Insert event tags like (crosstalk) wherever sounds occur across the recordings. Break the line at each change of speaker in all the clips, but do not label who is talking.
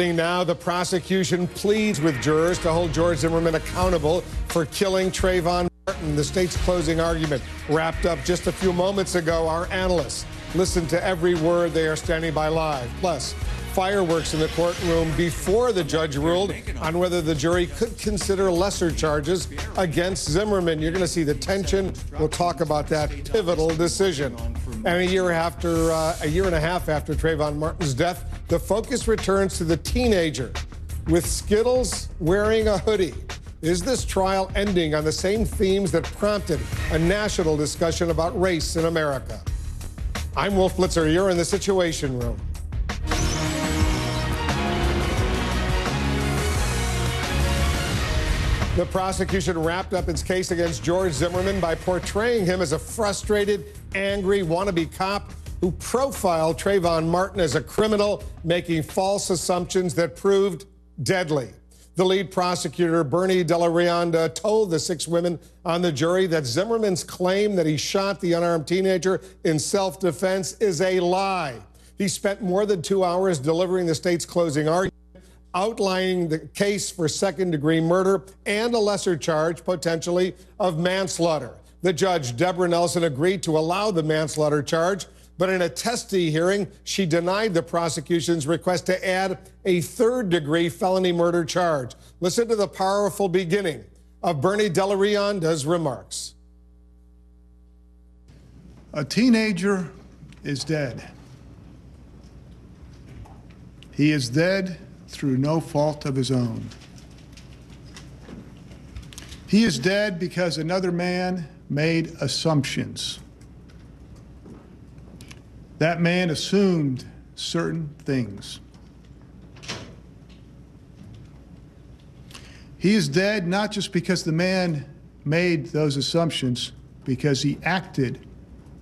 Now, the prosecution pleads with jurors to hold George Zimmerman accountable for killing Trayvon Martin. The state's closing argument wrapped up just a few moments ago. Our analysts listened to every word. They are standing by live. Plus, fireworks in the courtroom before the judge ruled on whether the jury could consider lesser charges against Zimmerman. You're going to see the tension. We'll talk about that pivotal decision. And a year after, uh, a year and a half after Trayvon Martin's death, the focus returns to the teenager with Skittles wearing a hoodie. Is this trial ending on the same themes that prompted a national discussion about race in America? I'm Wolf Blitzer. You're in the Situation Room. The prosecution wrapped up its case against George Zimmerman by portraying him as a frustrated, angry wannabe cop who profiled Trayvon Martin as a criminal, making false assumptions that proved deadly. The lead prosecutor, Bernie de la Rionda, told the six women on the jury that Zimmerman's claim that he shot the unarmed teenager in self defense is a lie. He spent more than two hours delivering the state's closing argument, outlining the case for second degree murder and a lesser charge, potentially, of manslaughter. The judge, Deborah Nelson, agreed to allow the manslaughter charge but in a testy hearing, she denied the prosecution's request to add a third degree felony murder charge. Listen to the powerful beginning of Bernie de la Rionda's remarks.
A teenager is dead. He is dead through no fault of his own. He is dead because another man made assumptions. That man assumed certain things. He is dead not just because the man made those assumptions, because he acted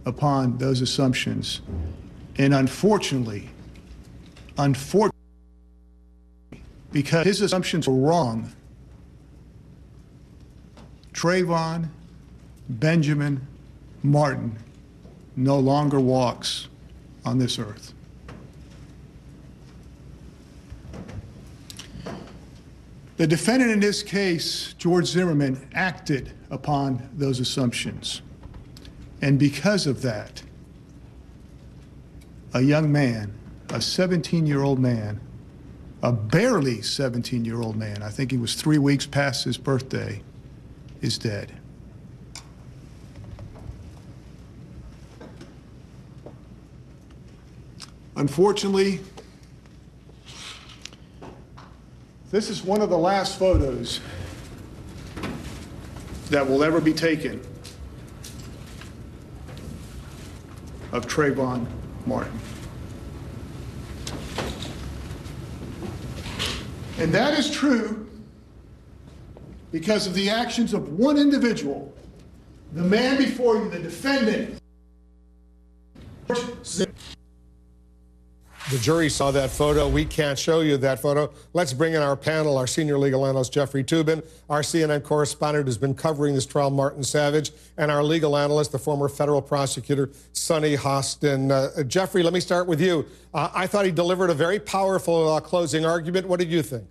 upon those assumptions. And unfortunately, unfortunately, because his assumptions were wrong, Trayvon Benjamin Martin no longer walks on this earth. The defendant in this case, George Zimmerman, acted upon those assumptions. And because of that, a young man, a 17 year old man, a barely 17 year old man, I think he was three weeks past his birthday, is dead. Unfortunately, this is one of the last photos that will ever be taken of Trayvon Martin. And that is true because of the actions of one individual, the man before you, the defendant.
The jury saw that photo. We can't show you that photo. Let's bring in our panel, our senior legal analyst, Jeffrey Toobin, our CNN correspondent who's been covering this trial, Martin Savidge, and our legal analyst, the former federal prosecutor, Sunny Hostin. Uh, Jeffrey, let me start with you. Uh, I thought he delivered a very powerful uh, closing argument. What did you think?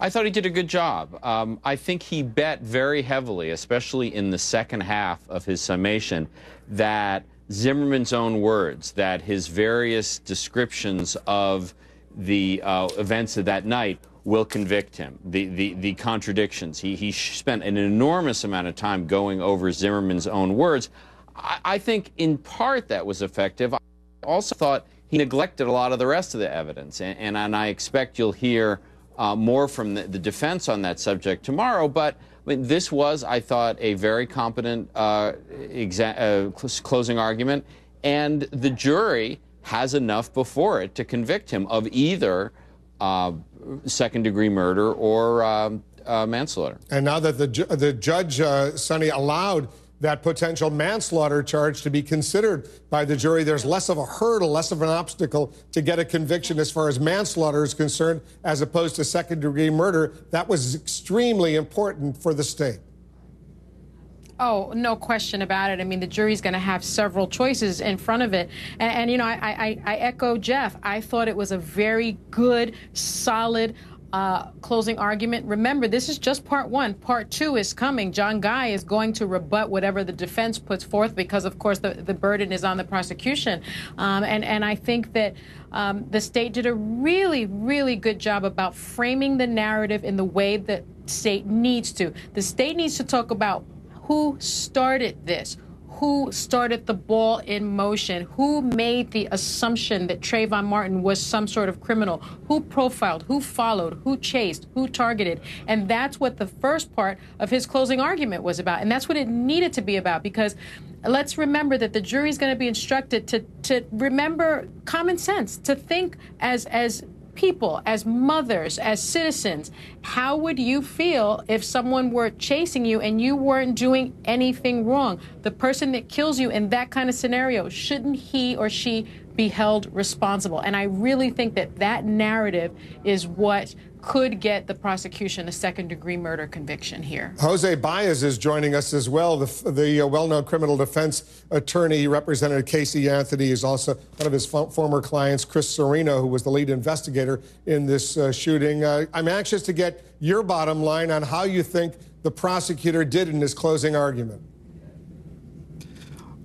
I thought he did a good job. Um, I think he bet very heavily, especially in the second half of his summation, that Zimmerman's own words that his various descriptions of the uh, events of that night will convict him. The, the, the contradictions. He, he spent an enormous amount of time going over Zimmerman's own words. I, I think in part that was effective. I also thought he neglected a lot of the rest of the evidence. And, and, and I expect you'll hear uh, more from the, the defense on that subject tomorrow. But I mean, this was, I thought, a very competent uh, uh, closing argument, and the jury has enough before it to convict him of either uh, second degree murder or um, uh, manslaughter.
And now that the, ju- the judge, uh, Sunny, allowed that potential manslaughter charge to be considered by the jury. There's less of a hurdle, less of an obstacle to get a conviction as far as manslaughter is concerned, as opposed to second degree murder. That was extremely important for the state.
Oh, no question about it. I mean, the jury's going to have several choices in front of it. And, and you know, I, I, I echo Jeff. I thought it was a very good, solid, uh, closing argument. Remember, this is just part one. Part two is coming. John Guy is going to rebut whatever the defense puts forth because, of course, the, the burden is on the prosecution. Um, and, and I think that um, the state did a really, really good job about framing the narrative in the way that state needs to. The state needs to talk about who started this, who started the ball in motion, who made the assumption that Trayvon Martin was some sort of criminal, who profiled, who followed, who chased, who targeted. And that's what the first part of his closing argument was about. And that's what it needed to be about because let's remember that the jury is going to be instructed to, to remember common sense, to think as, as people, as mothers, as citizens, how would you feel if someone were chasing you and you weren't doing anything wrong? The person that kills you in that kind of scenario, shouldn't he or she be held responsible? And I really think that that narrative is what could get the prosecution a second degree murder conviction here.
Jose Baez is joining us as well. The, the uh, well known criminal defense attorney, Representative Casey Anthony, is also one of his former clients, Chris Serino, who was the lead investigator in this uh, shooting. Uh, I'm anxious to get your bottom line on how you think the prosecutor did in his closing argument.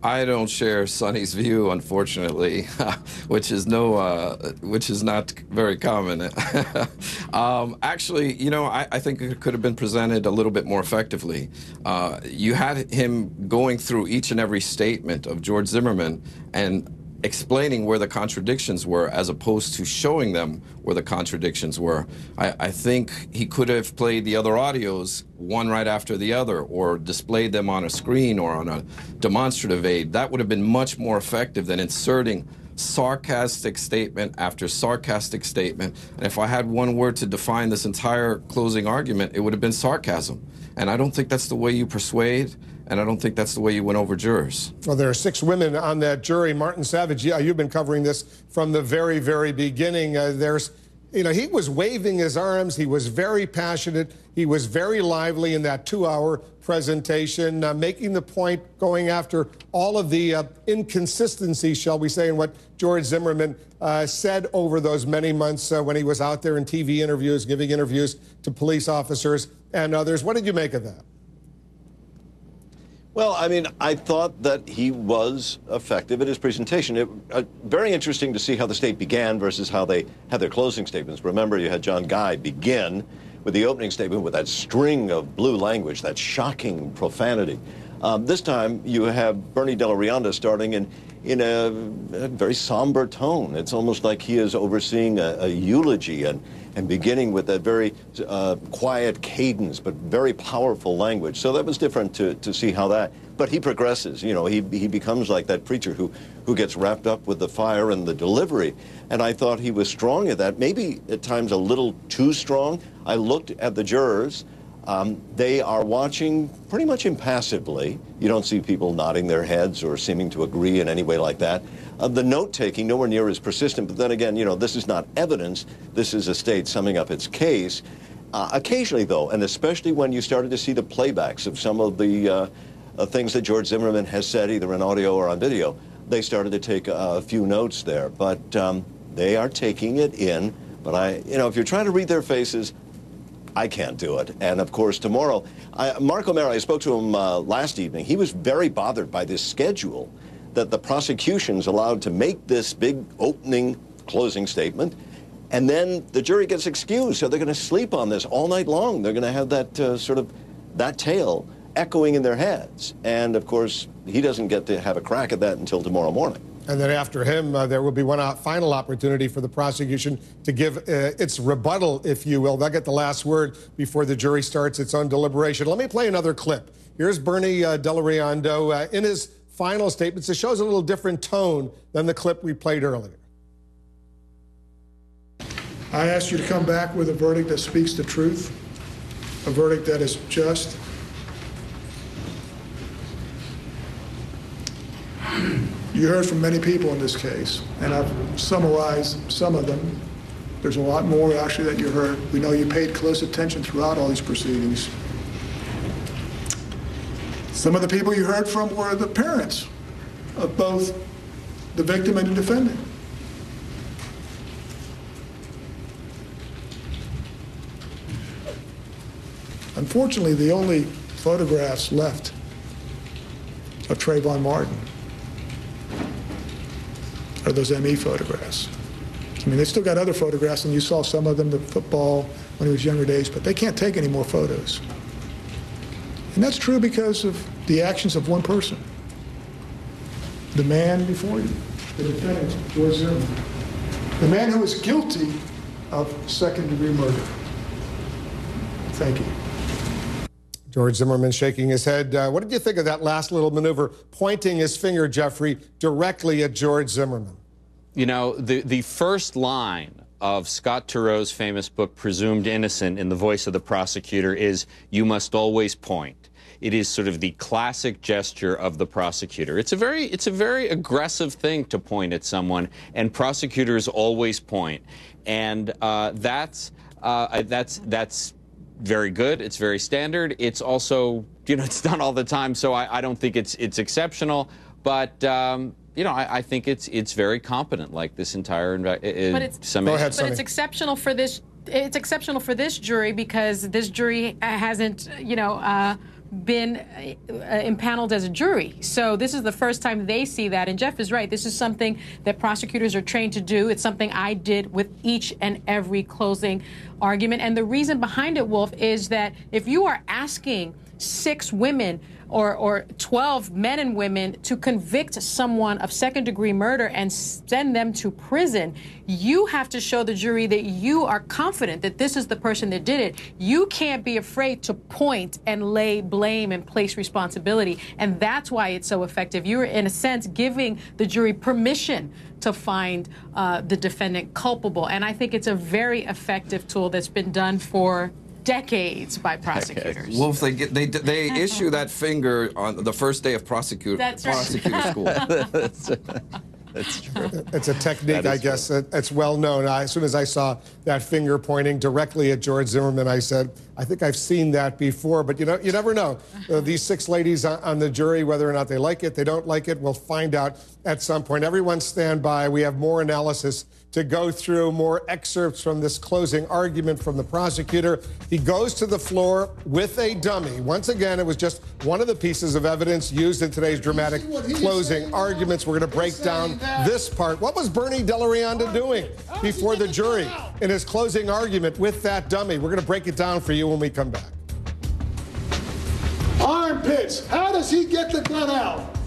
I don't share Sunny's view, unfortunately, (laughs) which is no, uh, which is not very common. (laughs) um, actually, you know, I, I, think it could have been presented a little bit more effectively. Uh, you had him going through each and every statement of George Zimmerman and explaining where the contradictions were as opposed to showing them where the contradictions were. I, I, think he could have played the other audios one right after the other or displayed them on a screen or on a demonstrative aid. That would have been much more effective than inserting sarcastic statement after sarcastic statement. And if I had one word to define this entire closing argument, it would have been sarcasm. And I don't think that's the way you persuade. And I don't think that's the way you went over jurors.
Well, there are six women on that jury. Martin Savidge, yeah, you've been covering this from the very, very beginning. Uh, there's, you know, he was waving his arms. He was very passionate. He was very lively in that two hour presentation, uh, making the point, going after all of the uh, inconsistencies, shall we say, in what George Zimmerman uh, said over those many months uh, when he was out there in TV interviews, giving interviews to police officers and others. What did you make of that?
Well, I mean, I thought that he was effective at his presentation. It, uh, very interesting to see how the state began versus how they had their closing statements. Remember, you had John Guy begin with the opening statement with that string of blue language, that shocking profanity. Um, this time, you have Bernie de la Rionda starting in, in a, a, very somber tone. It's almost like he is overseeing a, a eulogy and, and beginning with that very uh, quiet cadence, but very powerful language. So that was different to, to see how that. But he progresses. You know, he, he becomes like that preacher who, who gets wrapped up with the fire and the delivery. And I thought he was strong at that, maybe at times a little too strong. I looked at the jurors. Um, they are watching pretty much impassively. You don't see people nodding their heads or seeming to agree in any way like that. Uh, the note taking nowhere near as persistent, but then again, you know, this is not evidence. This is a state summing up its case. Uh, occasionally, though, and especially when you started to see the playbacks of some of the uh, uh things that George Zimmerman has said, either in audio or on video, they started to take a, few notes there. But um, they are taking it in. But I, you know, if you're trying to read their faces, I can't do it. And of course, tomorrow, I, Mark O'Mara, I spoke to him uh, last evening. He was very bothered by this schedule that the prosecution's allowed to make this big opening closing statement, and then the jury gets excused. So they're going to sleep on this all night long. They're going to have that uh, sort of that tale echoing in their heads. And of course, he doesn't get to have a crack at that until tomorrow morning.
And then after him, uh, there will be one final opportunity for the prosecution to give uh, its rebuttal, if you will. They'll get the last word before the jury starts its own deliberation. Let me play another clip. Here's Bernie uh, uh, in his final statements. It shows a little different tone than the clip we played earlier.
I ask you to come back with a verdict that speaks the truth, a verdict that is just. You heard from many people in this case, and I've summarized some of them. There's a lot more actually that you heard. We know you paid close attention throughout all these proceedings. Some of the people you heard from were the parents of both the victim and the defendant. Unfortunately, the only photographs left of Trayvon Martin are those ME photographs. I mean, they still got other photographs, and you saw some of them, the football when he was younger days, but they can't take any more photos. And that's true because of the actions of one person. The man before you, the defendant, George Zimmerman. The man who is guilty of second degree murder. Thank you.
George Zimmerman shaking his head. Uh, what did you think of that last little maneuver, pointing his finger, Jeffrey, directly at George Zimmerman?
You know, the, the first line of Scott Turow's famous book, Presumed Innocent, in the voice of the prosecutor is, You must always point. It is sort of the classic gesture of the prosecutor. It's a very, it's a very aggressive thing to point at someone, and prosecutors always point. And uh, that's, uh, that's, that's very good. It's very standard. It's also, you know, (laughs) it's done all the time, so I, I don't think it's, it's exceptional. But, um, you know, I, I, think it's it's very competent, like this entire uh, but it's, summation.
Go ahead,
but it's exceptional for this. It's exceptional for this jury because this jury hasn't, you know. Uh, been uh, impaneled as a jury. So this is the first time they see that. And Jeff is right. This is something that prosecutors are trained to do. It's something I did with each and every closing argument. And the reason behind it, Wolf, is that if you are asking six women or, or 12 men and women to convict someone of second degree murder and send them to prison, you have to show the jury that you are confident that this is the person that did it. You can't be afraid to point and lay blame and place responsibility. And that's why it's so effective. You're, in a sense, giving the jury permission to find uh, the defendant culpable. And I think it's a very effective tool that's been done for decades by prosecutors.
Well, if they get they they (laughs) issue that finger on the first day of prosecutor
That's
prosecutor (laughs)
right.
school.
That's true.
It's a technique, I guess.
true.
It's well known. I, as soon as I saw that finger pointing directly at George Zimmerman, I said, I think I've seen that before. But you know, you never know. Uh, these six ladies on, on the jury, whether or not they like it, they don't like it, we'll find out at some point. Everyone stand by. We have more analysis to go through, more excerpts from this closing argument from the prosecutor. He goes to the floor with a dummy. Once again, it was just one of the pieces of evidence used in today's dramatic closing arguments. We're going to break down this part. What was Bernie de la Rionda doing before the jury in his closing argument with that dummy? We're going to break it down for you when we come back.
Armpits. How does he get the gun out?